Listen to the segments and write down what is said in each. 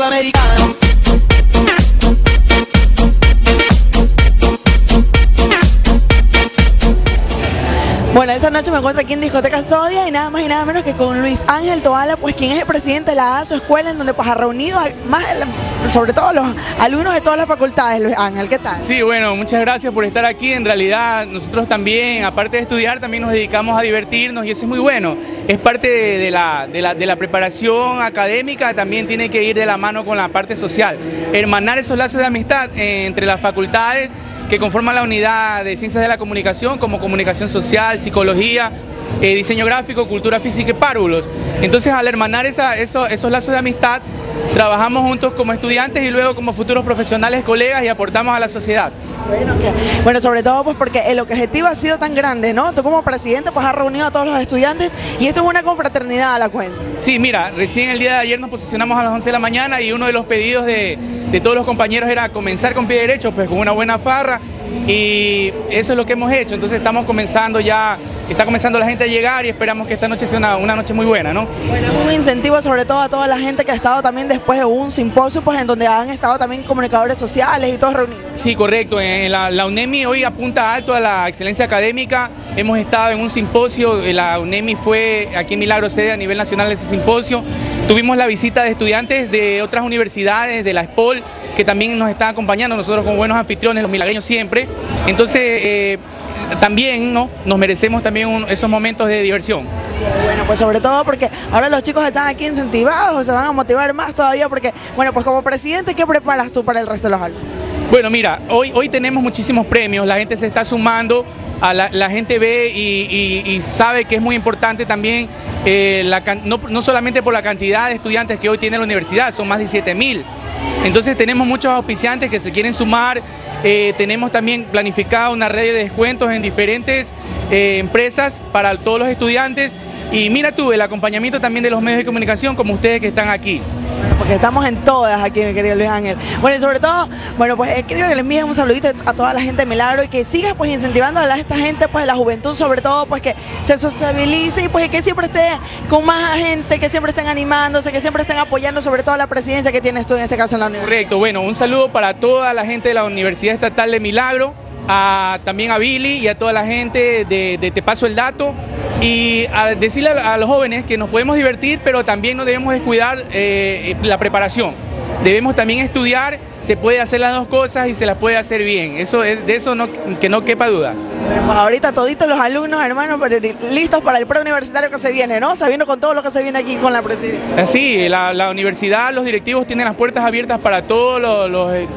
americano. Bueno, esta noche me encuentro aquí en Discoteca Sodia y nada más y nada menos que con Luis Ángel Toala, pues quien es el presidente de la ASO Escuela, en donde pues ha reunido a más, sobre todo los alumnos de todas las facultades. Luis Ángel, ¿qué tal? Sí, bueno, muchas gracias por estar aquí. En realidad nosotros también, aparte de estudiar, también nos dedicamos a divertirnos y eso es muy bueno. Es parte de, la, de la- de la preparación académica, también tiene que ir de la mano con la parte social. Hermanar esos lazos de amistad eh, entre las facultades que conforman la unidad de ciencias de la comunicación como comunicación social, psicología, eh, diseño gráfico, cultura física y párvulos. Entonces al hermanar esa- eso- esos lazos de amistad, trabajamos juntos como estudiantes y luego como futuros profesionales, colegas y aportamos a la sociedad. Bueno, bueno, sobre todo pues porque el objetivo ha sido tan grande, ¿no? Tú como presidente pues has reunido a todos los estudiantes y esto es una confraternidad a la cuenta. Sí, mira, recién el día de ayer nos posicionamos a las 11 de la mañana y uno de los pedidos de, de todos los compañeros era comenzar con pie derecho, pues con una buena farra y eso es lo que hemos hecho. Entonces estamos comenzando ya, está comenzando la gente a llegar y esperamos que esta noche sea una, una noche muy buena, ¿no? Bueno, es un incentivo sobre todo a toda la gente que ha estado también después de un simposio pues en donde han estado también comunicadores sociales y todos reunidos. Sí, correcto. En la, la UNEMI hoy apunta alto a la excelencia académica. Hemos estado en un simposio, eh, la UNEMI fue aquí en Milagro sede a nivel nacional ese simposio. Tuvimos la visita de estudiantes de otras universidades, de la SPOL, que también nos están acompañando, nosotros como buenos anfitriones, los milagreños siempre. Entonces, eh, también ¿no? nos merecemos también un- esos momentos de diversión. Bueno, pues sobre todo porque ahora los chicos están aquí incentivados, se van a motivar más todavía porque, bueno, pues como presidente, ¿qué preparas tú para el resto de los alumnos? Bueno, mira, hoy, hoy tenemos muchísimos premios, la gente se está sumando, a la, la gente ve y, y- y sabe que es muy importante también, eh, la no, no solamente por la cantidad de estudiantes que hoy tiene la universidad, son más de 7 mil. Entonces tenemos muchos auspiciantes que se quieren sumar, eh, tenemos también planificada una red de descuentos en diferentes eh, empresas para todos los estudiantes. Y mira tú, el acompañamiento también de los medios de comunicación como ustedes que están aquí. Porque estamos en todas aquí, mi querido Luis Ángel. Bueno, y sobre todo, bueno, pues eh, quiero que le envíes un saludito a toda la gente de Milagro y que sigas pues incentivando a esta gente, pues la juventud sobre todo, pues que se sociabilice y pues que siempre esté con más gente, que siempre estén animándose, que siempre estén apoyando sobre todo a la presidencia que tienes tú en este caso en la universidad. Correcto, bueno, un saludo para toda la gente de la Universidad Estatal de Milagro, también a Billy y a toda la gente de, Te Paso el Dato. Y a decirle a, a los jóvenes que nos podemos divertir, pero también no debemos descuidar eh, la preparación. Debemos también estudiar, se puede hacer las dos cosas y se las puede hacer bien. Eso es, de eso no, que no quepa duda. Pues ahorita toditos los alumnos, hermanos, listos para el preuniversitario que se viene, ¿no? Sabiendo con todo lo que se viene aquí con la presidencia. Así, la, la universidad, los directivos tienen las puertas abiertas para todas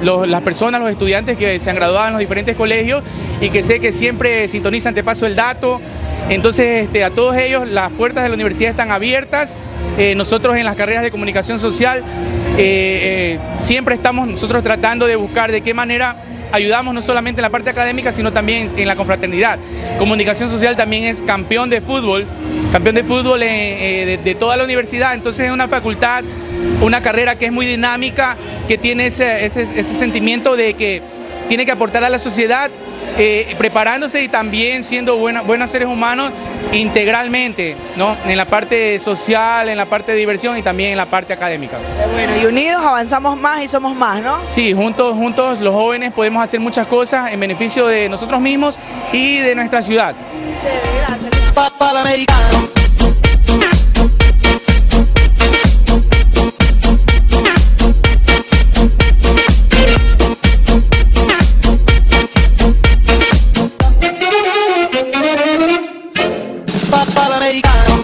las personas, los estudiantes que se han graduado en los diferentes colegios y que sé que siempre sintonizan Te Paso el Dato. Entonces, este, a todos ellos las puertas de la universidad están abiertas. Eh, nosotros en las carreras de comunicación social eh, eh, siempre estamos nosotros tratando de buscar de qué manera ayudamos no solamente en la parte académica, sino también en la confraternidad. Comunicación social también es campeón de fútbol, campeón de fútbol eh, de, toda la universidad, entonces es una facultad, una carrera que es muy dinámica, que tiene ese sentimiento de que tiene que aportar a la sociedad, eh, preparándose y también siendo buena- buenos seres humanos integralmente, ¿no? En la parte social, en la parte de diversión y también en la parte académica. Eh, Bueno, y unidos avanzamos más y somos más, ¿no? Sí, juntos, juntos los jóvenes podemos hacer muchas cosas en beneficio de nosotros mismos y de nuestra ciudad. Sí, gracias. Papá americano. americano.